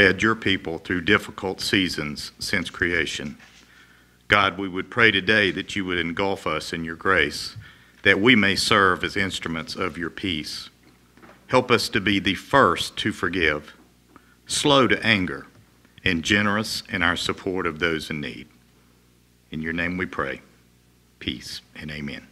led your people through difficult seasons since creation. God, we would pray today that you would engulf us in your grace, that we may serve as instruments of your peace. Help us to be the first to forgive, slow to anger, and generous in our support of those in need. In your name we pray. Peace and amen.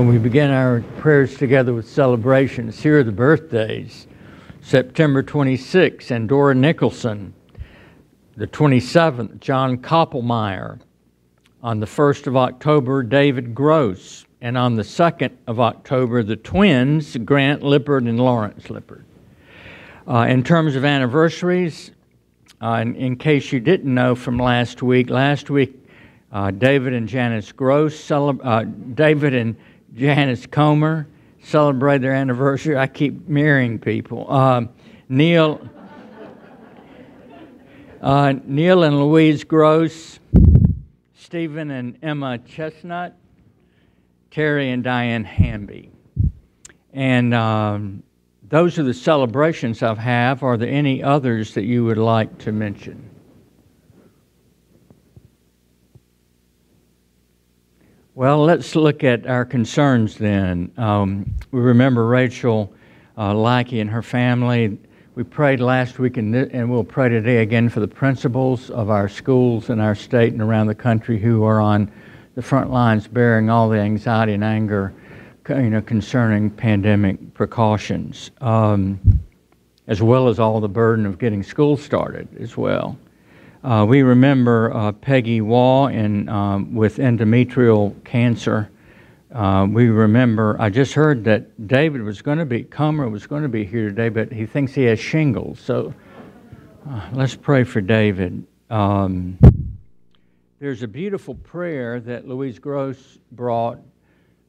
When we begin our prayers together with celebrations, here are the birthdays. September 26th, Andorra Nicholson. The 27th, John Koppelmeyer. On the 1st of October, David Gross. And on the 2nd of October, the twins, Grant Lippard and Lawrence Lippard. Uh, in terms of anniversaries, uh, in, in case you didn't know from last week, last week uh, David and Janice Gross, uh, David and Janice Comer celebrate their anniversary. I keep mirroring people. Uh, Neil, uh, Neil and Louise Gross, Stephen and Emma Chestnut, Terry and Diane Hamby. And um, those are the celebrations I have. Are there any others that you would like to mention? Well, let's look at our concerns then. Um, we remember Rachel uh, Lackey and her family. We prayed last week, and, thi- and we'll pray today again for the principals of our schools in our state and around the country who are on the front lines bearing all the anxiety and anger you know, concerning pandemic precautions, um, as well as all the burden of getting school started as well. Uh, we remember uh, Peggy Wall in, um, with endometrial cancer. Uh, we remember, I just heard that David was going to be, Comer was going to be here today, but he thinks he has shingles. So uh, let's pray for David. Um, there's a beautiful prayer that Louise Gross brought.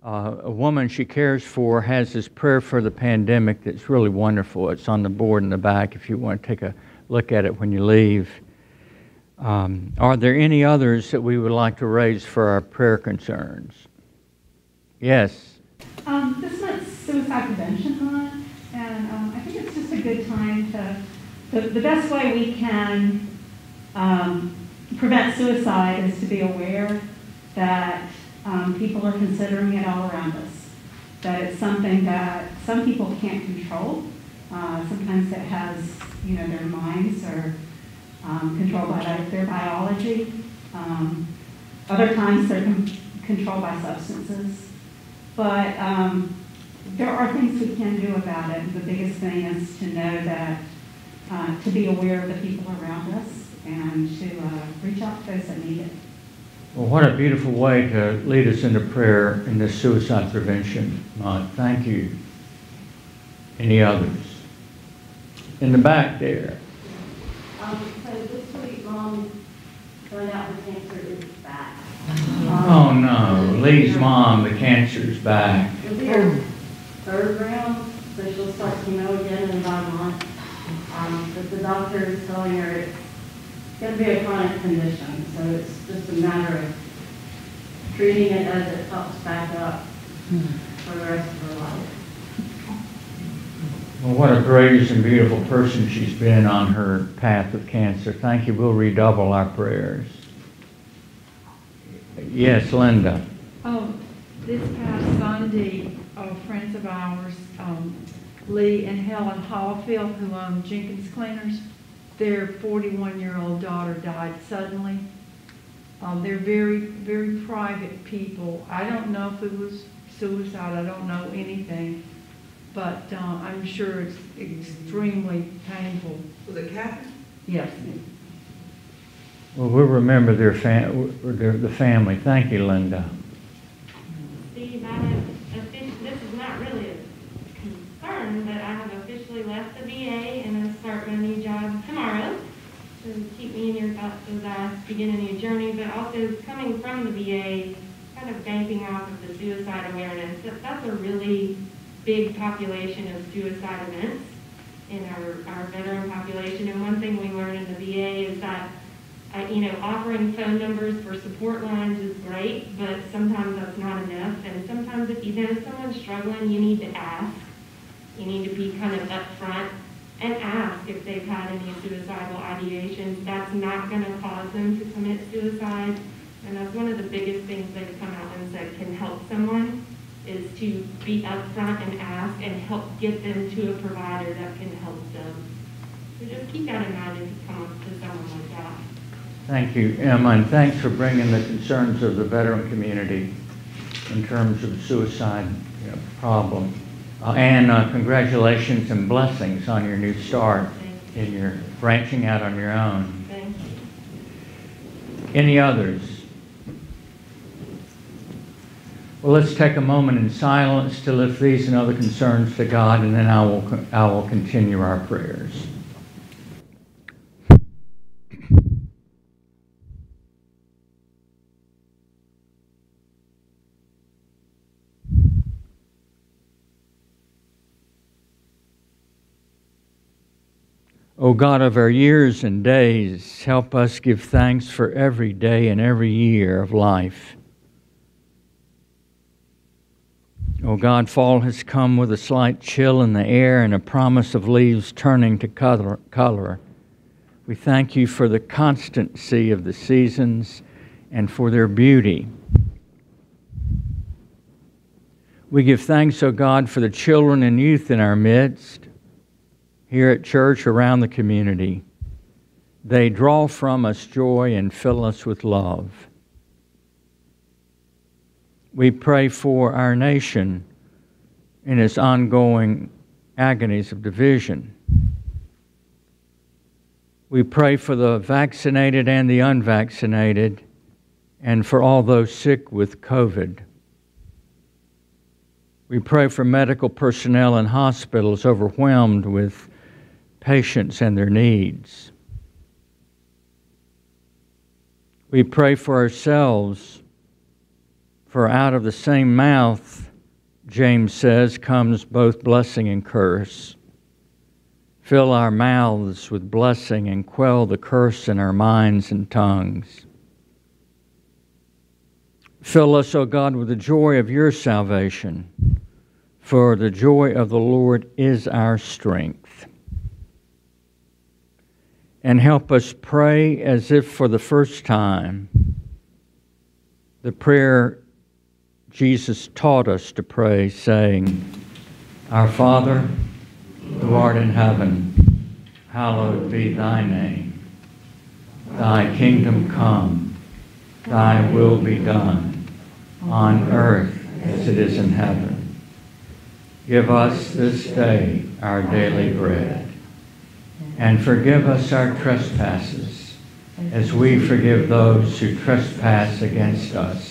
Uh, a woman she cares for has this prayer for the pandemic that's really wonderful. It's on the board in the back if you want to take a look at it when you leave. Um, are there any others that we would like to raise for our prayer concerns? Yes. Um, this month's suicide prevention month, and um, I think it's just a good time to, the, the best way we can um, prevent suicide is to be aware that um, people are considering it all around us. That it's something that some people can't control. Uh, sometimes it has, you know, their minds are um, controlled by their, their biology. Um, other times they're con- controlled by substances. But um, there are things we can do about it. The biggest thing is to know that, uh, to be aware of the people around us and to uh, reach out to those that need it. Well, what a beautiful way to lead us into prayer in this suicide prevention month. Thank you. Any others? In the back there. Um, so this week, mom found out her cancer is back. Oh no, Lee's mom, the cancer's back. It'll be her third round, so she'll start chemo again in about a month. Um, but the doctor is telling her it's gonna be a chronic condition, so it's just a matter of treating it as it pops back up for the rest of her life. Well, what a gracious and beautiful person she's been on her path of cancer. Thank you. We'll redouble our prayers. Yes, Linda. Oh, this past Sunday, uh, friends of ours, um, Lee and Helen Hallfield, who own Jenkins Cleaners, their 41-year-old daughter died suddenly. Um, they're very, very private people. I don't know if it was suicide, I don't know anything, but, uh, I'm sure it's extremely painful. Was it Catherine? Yes. Well, we'll remember their fam, their, the family. Thank you, Linda. Steve, I have, this is not really a concern, but I have officially left the VA and I start my new job tomorrow. So keep me in your thoughts as I begin a new journey, but also coming from the VA, kind of banking off of the suicide awareness. That- That's a really big population of suicide events in our, our veteran population. And one thing we learned in the VA is that uh, you know, offering phone numbers for support lines is great, but sometimes that's not enough. And sometimes if you know someone's struggling, you need to ask. You need to be kind of upfront and ask if they've had any suicidal ideations. That's not going to cause them to commit suicide. And that's one of the biggest things they've come out and said can help someone is to be upfront and ask and help get them to a provider that can help them. So just keep that in mind if you come up to someone like that. Thank you, Emma, and thanks for bringing the concerns of the veteran community in terms of suicide you know, problem. Uh, and uh, congratulations and blessings on your new start in your branching out on your own. Thank you. Any others? Well, let's take a moment in silence to lift these and other concerns to God, and then I will, I will continue our prayers. O God of our years and days, help us give thanks for every day and every year of life. O God, fall has come with a slight chill in the air and a promise of leaves turning to color. color. We thank you for the constancy of the seasons and for their beauty. We give thanks, O God, for the children and youth in our midst here at church, around the community. They draw from us joy and fill us with love. We pray for our nation in its ongoing agonies of division. We pray for the vaccinated and the unvaccinated, and for all those sick with COVID. We pray for medical personnel in hospitals overwhelmed with patients and their needs. We pray for ourselves, for out of the same mouth, James says, comes both blessing and curse. Fill our mouths with blessing and quell the curse in our minds and tongues. Fill us, O God, with the joy of your salvation, for the joy of the Lord is our strength and help us pray as if for the first time the prayer Jesus taught us to pray, saying, Our Father, who art in heaven, hallowed be thy name. Thy kingdom come, thy will be done, on earth as it is in heaven. Give us this day our daily bread and forgive us our trespasses, as we forgive those who trespass against us.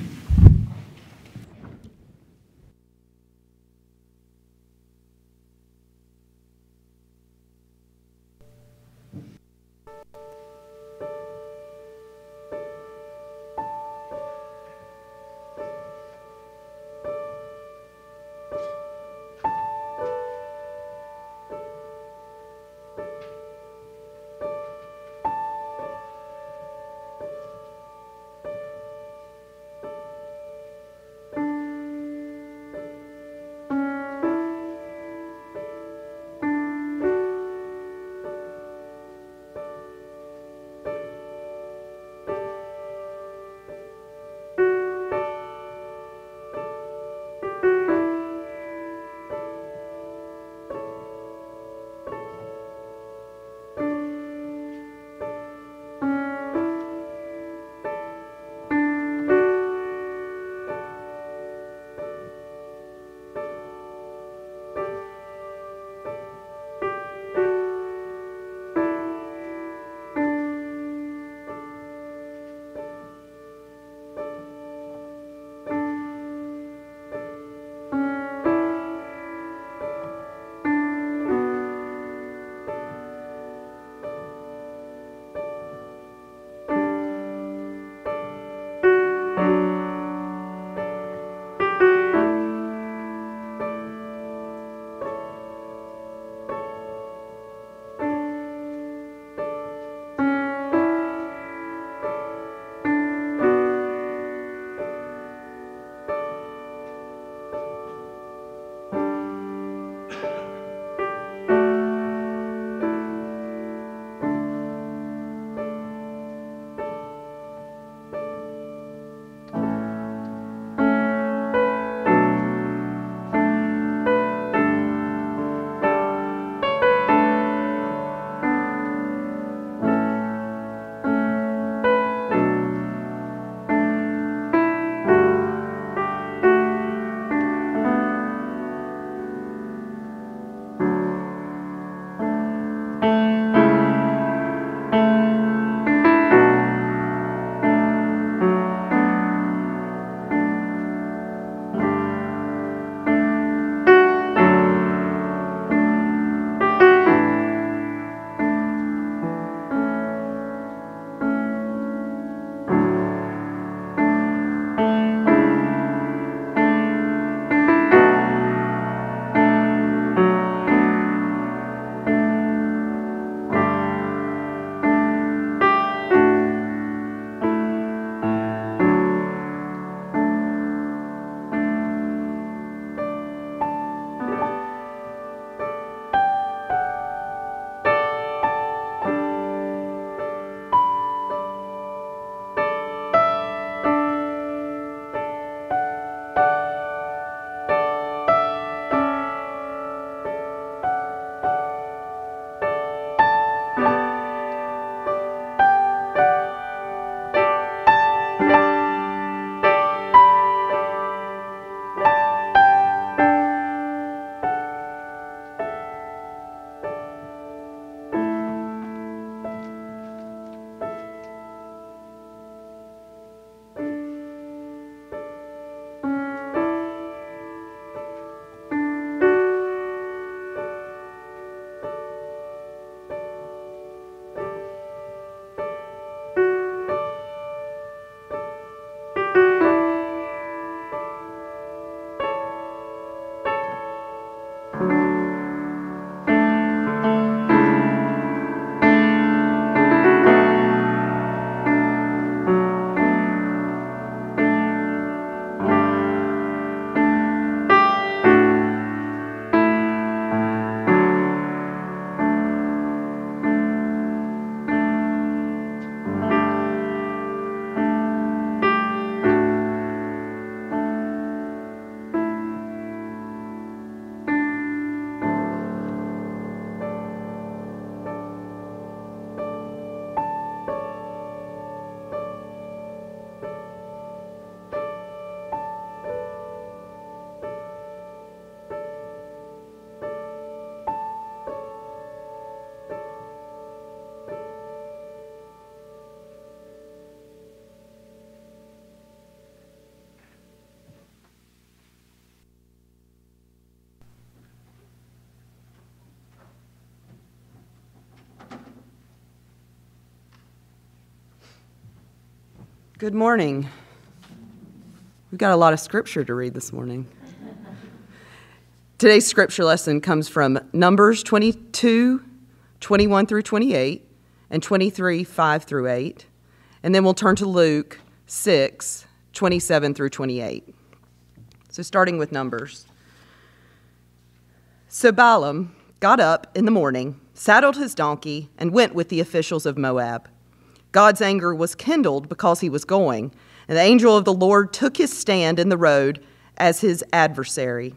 Good morning. We've got a lot of scripture to read this morning. Today's scripture lesson comes from Numbers 22, 21 through 28, and 23, 5 through 8. And then we'll turn to Luke 6, 27 through 28. So, starting with Numbers. So Balaam got up in the morning, saddled his donkey, and went with the officials of Moab. God's anger was kindled because he was going, and the angel of the Lord took his stand in the road as his adversary.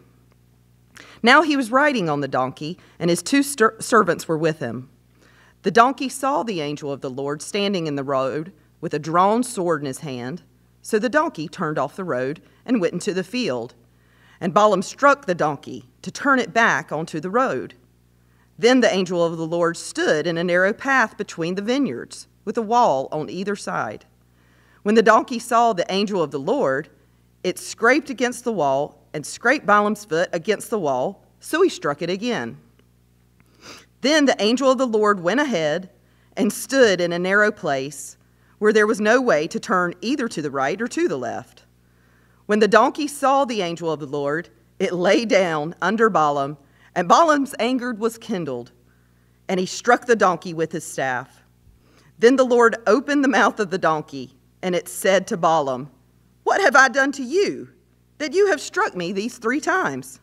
Now he was riding on the donkey, and his two servants were with him. The donkey saw the angel of the Lord standing in the road with a drawn sword in his hand. So the donkey turned off the road and went into the field. And Balaam struck the donkey to turn it back onto the road. Then the angel of the Lord stood in a narrow path between the vineyards with a wall on either side. When the donkey saw the angel of the Lord, it scraped against the wall and scraped Balaam's foot against the wall, so he struck it again. Then the angel of the Lord went ahead and stood in a narrow place where there was no way to turn either to the right or to the left. When the donkey saw the angel of the Lord, it lay down under Balaam, and Balaam's anger was kindled, and he struck the donkey with his staff. Then the Lord opened the mouth of the donkey, and it said to Balaam, What have I done to you, that you have struck me these three times?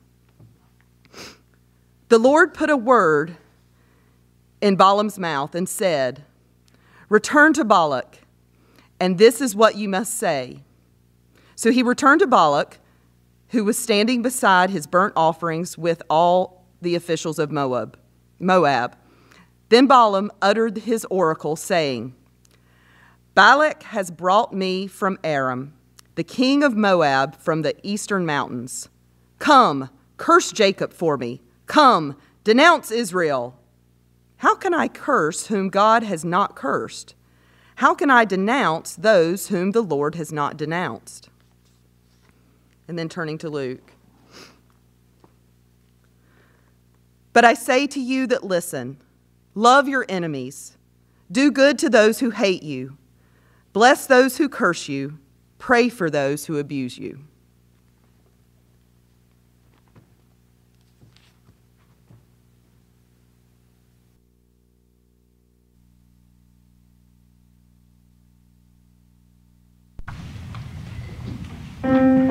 The Lord put a word in Balaam's mouth and said, Return to Balak, and this is what you must say. So he returned to Balak, who was standing beside his burnt offerings with all the officials of Moab. Moab. Then Balaam uttered his oracle, saying, Balak has brought me from Aram, the king of Moab from the eastern mountains. Come, curse Jacob for me. Come, denounce Israel. How can I curse whom God has not cursed? How can I denounce those whom the Lord has not denounced? And then turning to Luke. But I say to you that listen love your enemies, do good to those who hate you, bless those who curse you, pray for those who abuse you. Amazing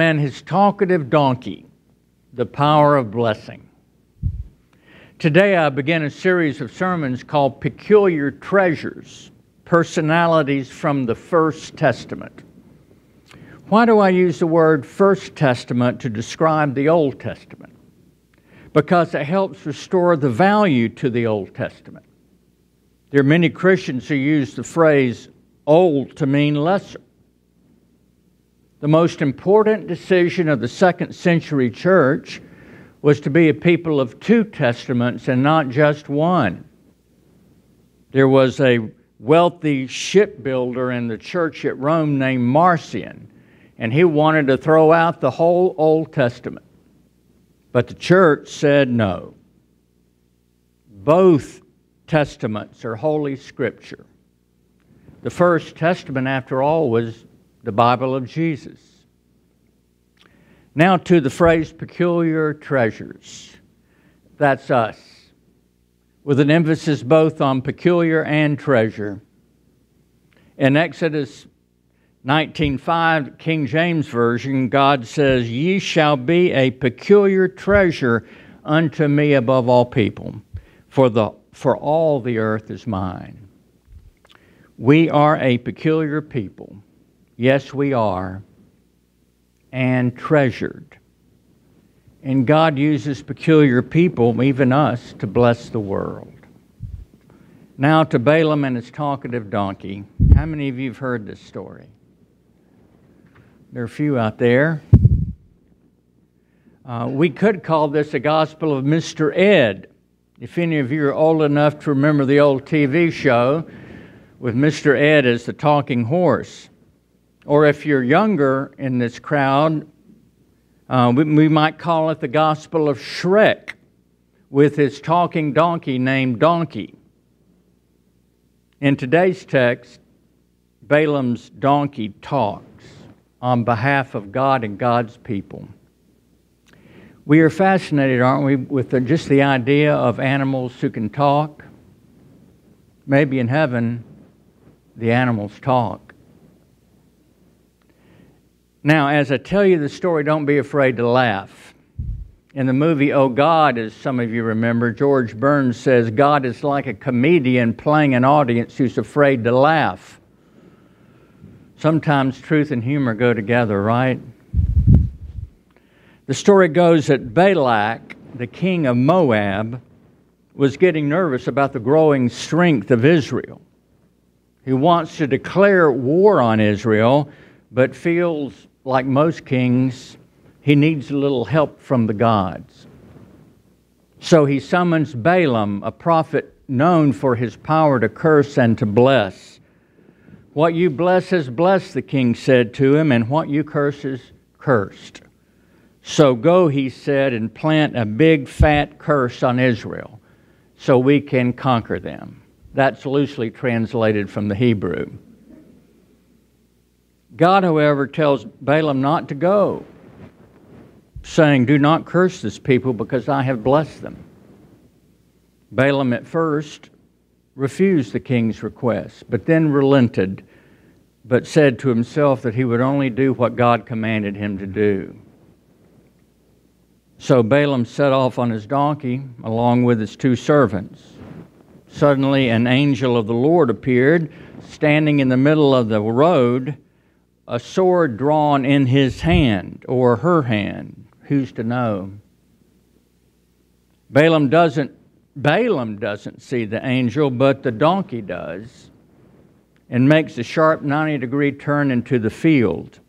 And his talkative donkey, the power of blessing. Today I begin a series of sermons called Peculiar Treasures Personalities from the First Testament. Why do I use the word First Testament to describe the Old Testament? Because it helps restore the value to the Old Testament. There are many Christians who use the phrase old to mean lesser. The most important decision of the second century church was to be a people of two testaments and not just one. There was a wealthy shipbuilder in the church at Rome named Marcion, and he wanted to throw out the whole Old Testament. But the church said no. Both testaments are Holy Scripture. The First Testament, after all, was the Bible of Jesus. Now to the phrase peculiar treasures. That's us, with an emphasis both on peculiar and treasure. In Exodus 19:5 King James version God says ye shall be a peculiar treasure unto me above all people for the for all the earth is mine we are a peculiar people yes we are and treasured and God uses peculiar people even us to bless the world now to Balaam and his talkative donkey how many of you have heard this story there are a few out there. Uh, we could call this a gospel of Mr. Ed. If any of you are old enough to remember the old TV show with Mr. Ed as the talking horse, or if you're younger in this crowd, uh, we, we might call it the gospel of Shrek with his talking donkey named Donkey. In today's text, Balaam's donkey talks on behalf of God and God's people. We are fascinated, aren't we, with the, just the idea of animals who can talk? Maybe in heaven, the animals talk. Now, as I tell you the story, don't be afraid to laugh. In the movie Oh God, as some of you remember, George Burns says God is like a comedian playing an audience who's afraid to laugh. Sometimes truth and humor go together, right? The story goes that Balak, the king of Moab, was getting nervous about the growing strength of Israel. He wants to declare war on Israel, but feels like most kings, he needs a little help from the gods. So he summons Balaam, a prophet known for his power to curse and to bless. What you bless is blessed, the king said to him, and what you curse is cursed. So go, he said, and plant a big fat curse on Israel so we can conquer them. That's loosely translated from the Hebrew. God, however, tells Balaam not to go, saying, Do not curse this people because I have blessed them. Balaam at first refused the king's request, but then relented, but said to himself that he would only do what God commanded him to do. So Balaam set off on his donkey along with his two servants. Suddenly, an angel of the Lord appeared, standing in the middle of the road, a sword drawn in his hand or her hand. Who's to know? Balaam doesn't Balaam doesn't see the angel, but the donkey does, and makes a sharp 90 degree turn into the field.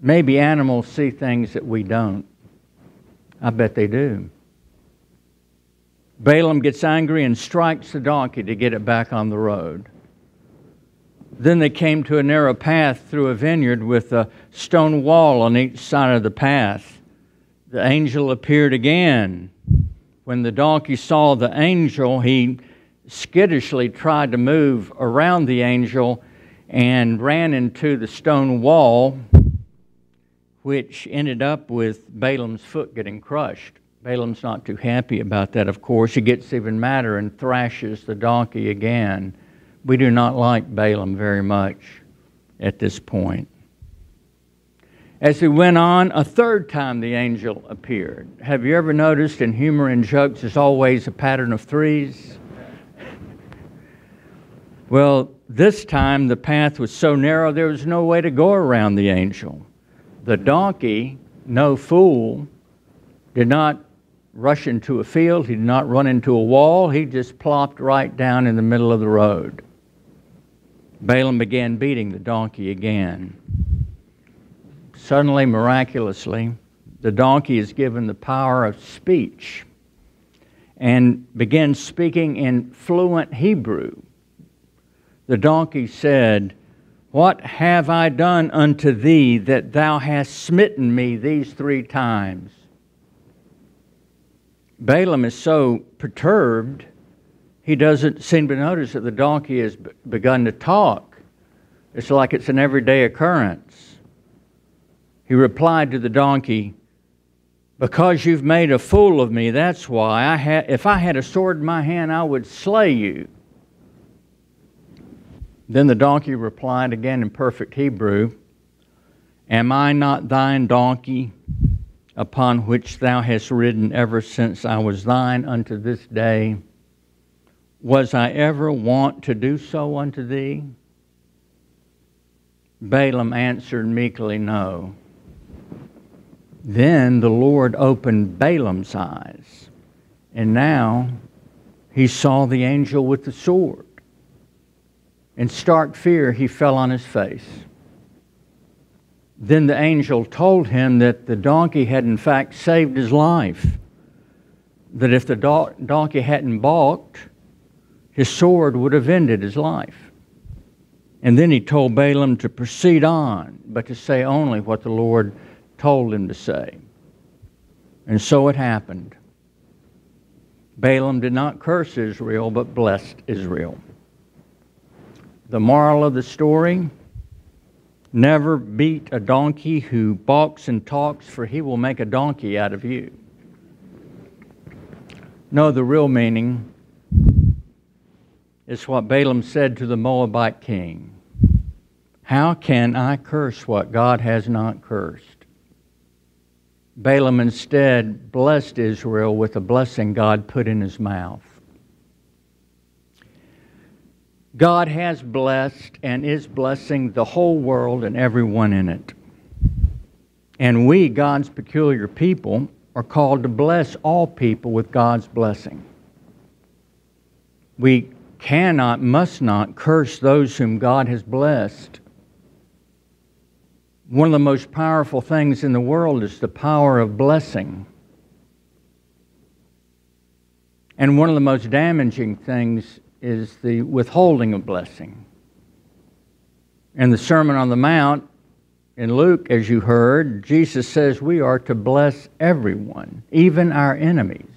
Maybe animals see things that we don't. I bet they do. Balaam gets angry and strikes the donkey to get it back on the road. Then they came to a narrow path through a vineyard with a stone wall on each side of the path. The angel appeared again when the donkey saw the angel, he skittishly tried to move around the angel and ran into the stone wall, which ended up with Balaam's foot getting crushed. Balaam's not too happy about that, of course. He gets even madder and thrashes the donkey again. We do not like Balaam very much at this point. As he went on, a third time the angel appeared. Have you ever noticed in humor and jokes there's always a pattern of threes? Well, this time the path was so narrow there was no way to go around the angel. The donkey, no fool, did not rush into a field, he did not run into a wall, he just plopped right down in the middle of the road. Balaam began beating the donkey again. Suddenly, miraculously, the donkey is given the power of speech and begins speaking in fluent Hebrew. The donkey said, What have I done unto thee that thou hast smitten me these three times? Balaam is so perturbed, he doesn't seem to notice that the donkey has begun to talk. It's like it's an everyday occurrence. He replied to the donkey, Because you've made a fool of me, that's why. I ha- if I had a sword in my hand, I would slay you. Then the donkey replied again in perfect Hebrew, Am I not thine donkey, upon which thou hast ridden ever since I was thine unto this day? Was I ever wont to do so unto thee? Balaam answered meekly, No. Then the Lord opened Balaam's eyes, and now he saw the angel with the sword. In stark fear, he fell on his face. Then the angel told him that the donkey had, in fact, saved his life. That if the do- donkey hadn't balked, his sword would have ended his life. And then he told Balaam to proceed on, but to say only what the Lord told him to say. And so it happened. Balaam did not curse Israel, but blessed Israel. The moral of the story never beat a donkey who balks and talks, for he will make a donkey out of you. No, the real meaning is what Balaam said to the Moabite king How can I curse what God has not cursed? Balaam instead blessed Israel with a blessing God put in his mouth. God has blessed and is blessing the whole world and everyone in it. And we, God's peculiar people, are called to bless all people with God's blessing. We cannot, must not curse those whom God has blessed. One of the most powerful things in the world is the power of blessing. And one of the most damaging things is the withholding of blessing. In the Sermon on the Mount, in Luke, as you heard, Jesus says we are to bless everyone, even our enemies.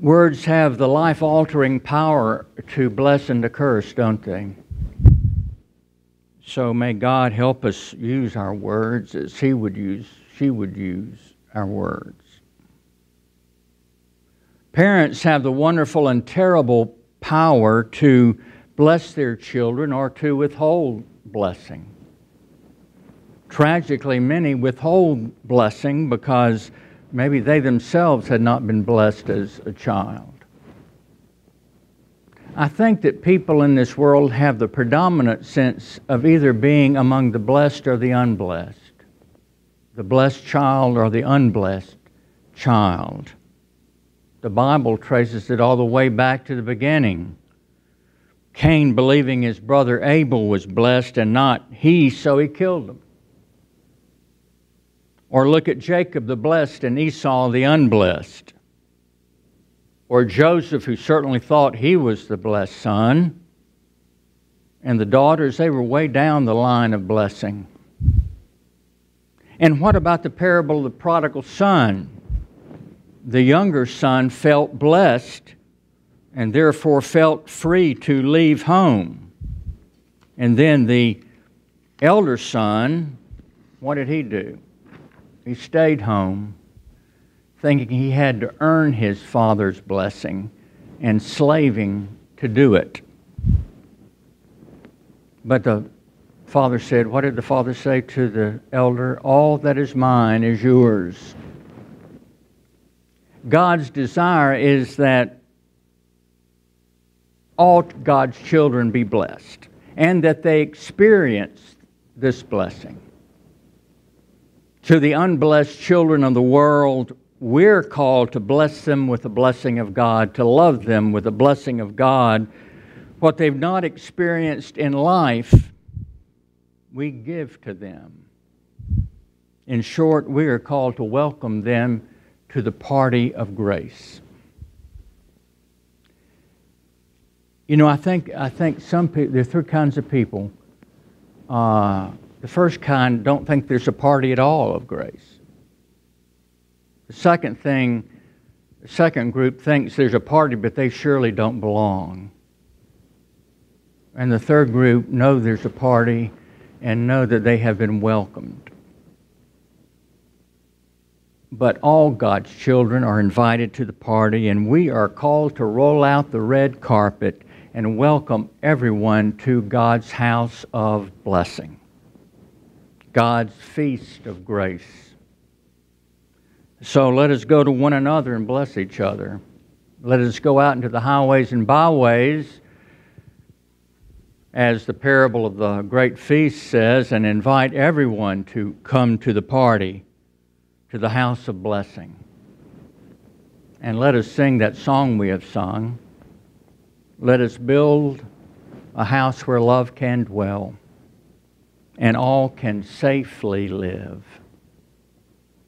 Words have the life altering power to bless and to curse, don't they? So may God help us use our words as He would use, she would use our words. Parents have the wonderful and terrible power to bless their children or to withhold blessing. Tragically, many withhold blessing because maybe they themselves had not been blessed as a child. I think that people in this world have the predominant sense of either being among the blessed or the unblessed, the blessed child or the unblessed child. The Bible traces it all the way back to the beginning. Cain believing his brother Abel was blessed and not he, so he killed him. Or look at Jacob the blessed and Esau the unblessed. Or Joseph, who certainly thought he was the blessed son. And the daughters, they were way down the line of blessing. And what about the parable of the prodigal son? The younger son felt blessed and therefore felt free to leave home. And then the elder son, what did he do? He stayed home, thinking he had to earn his father's blessing and slaving to do it. But the Father said, What did the Father say to the elder? All that is mine is yours. God's desire is that all God's children be blessed and that they experience this blessing. To the unblessed children of the world, we're called to bless them with the blessing of God, to love them with the blessing of God. What they've not experienced in life, we give to them. In short, we are called to welcome them to the party of grace. You know, I think, I think some there are three kinds of people. Uh, the first kind don't think there's a party at all of grace. The second thing, the second group thinks there's a party, but they surely don't belong. And the third group know there's a party and know that they have been welcomed. But all God's children are invited to the party, and we are called to roll out the red carpet and welcome everyone to God's house of blessing, God's feast of grace. So let us go to one another and bless each other. Let us go out into the highways and byways, as the parable of the great feast says, and invite everyone to come to the party to the house of blessing. And let us sing that song we have sung. Let us build a house where love can dwell and all can safely live.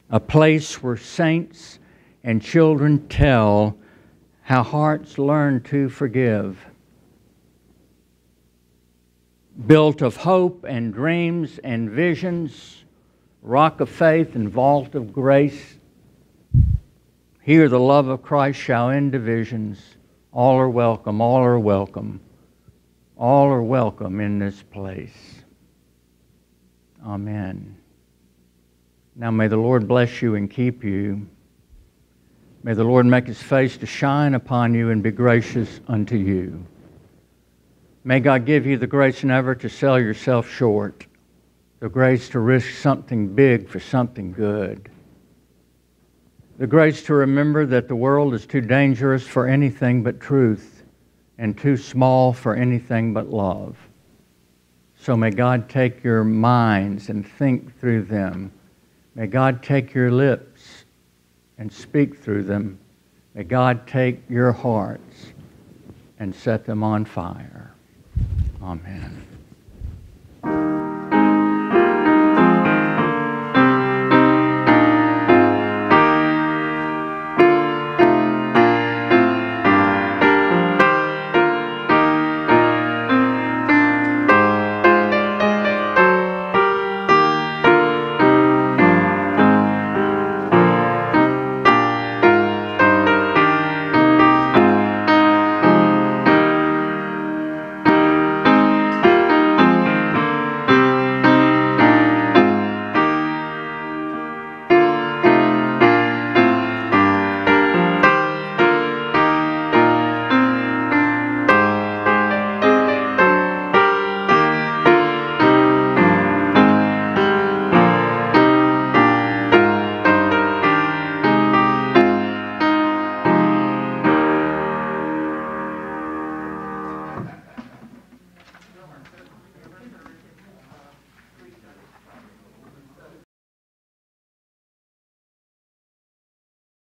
A place where saints and children tell how hearts learn to forgive. Built of hope and dreams and visions rock of faith and vault of grace. Here the love of Christ shall end divisions. All are welcome, all are welcome, all are welcome in this place. Amen. Now may the Lord bless you and keep you. May the Lord make his face to shine upon you and be gracious unto you. May God give you the grace never to sell yourself short the grace to risk something big for something good. The grace to remember that the world is too dangerous for anything but truth and too small for anything but love. So may God take your minds and think through them. May God take your lips and speak through them. May God take your hearts and set them on fire. Amen.